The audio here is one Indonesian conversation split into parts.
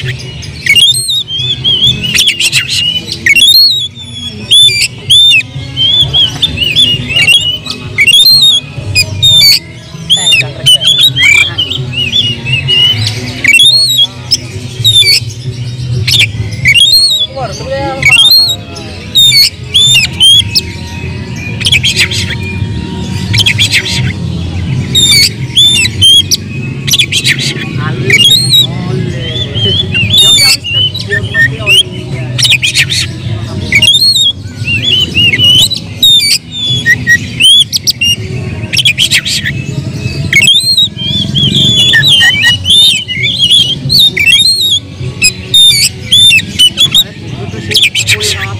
Sweet. Sorry.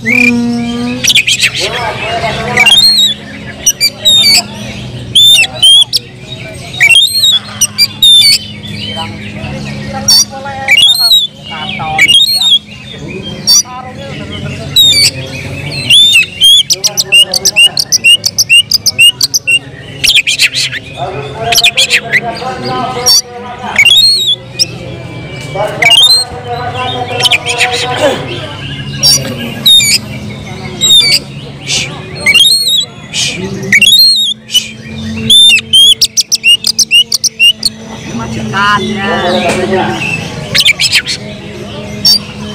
Kurang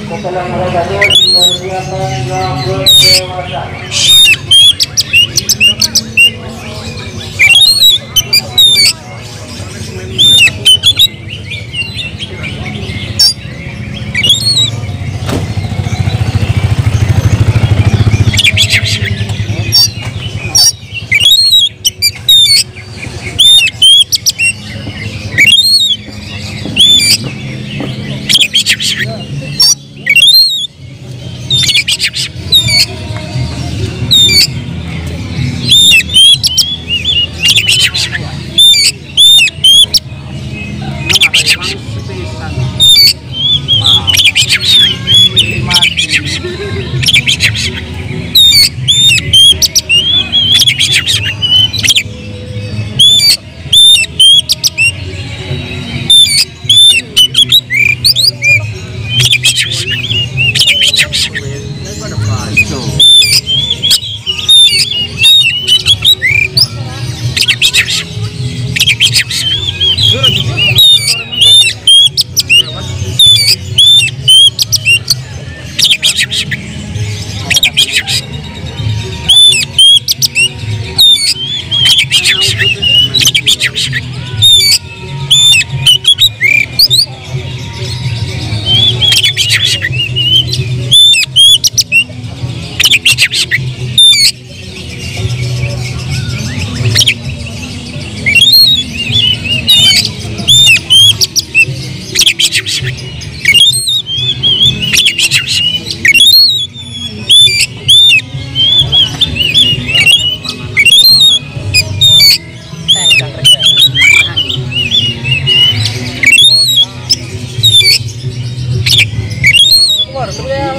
Setelah rambut dewasa. motor. Sebenarnya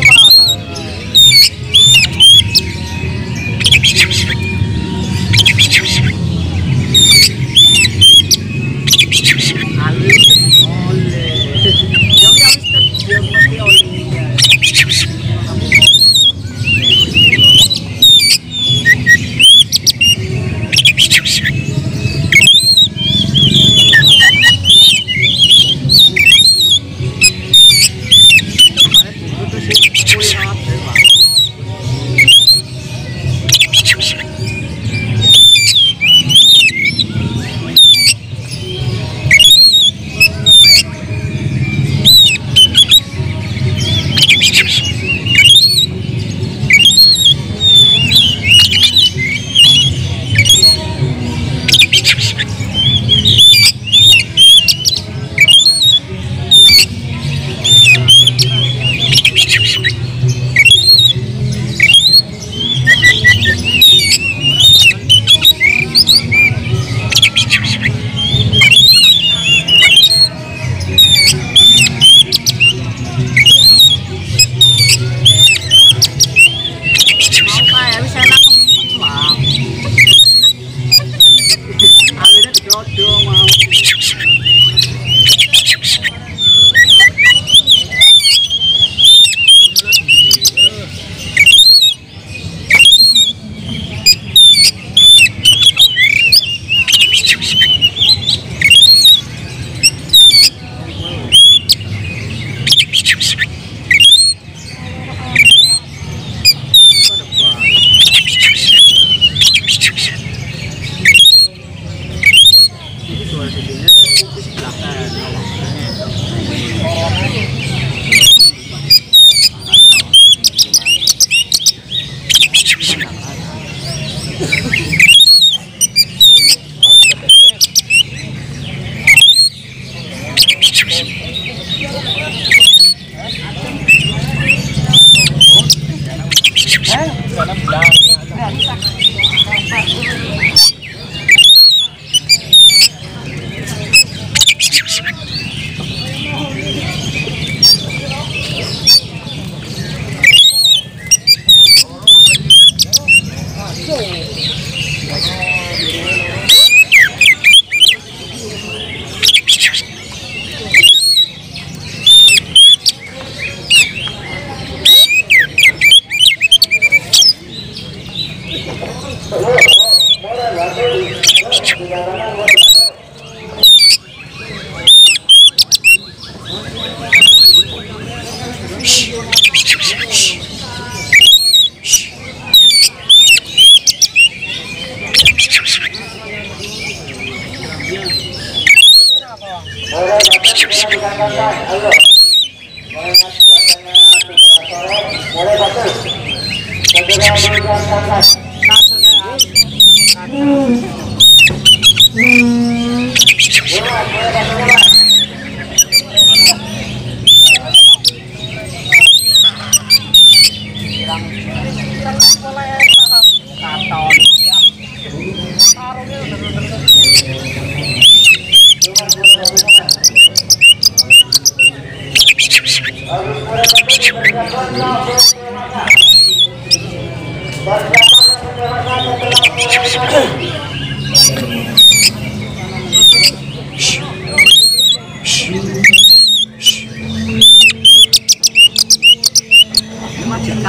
조심히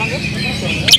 啊，对。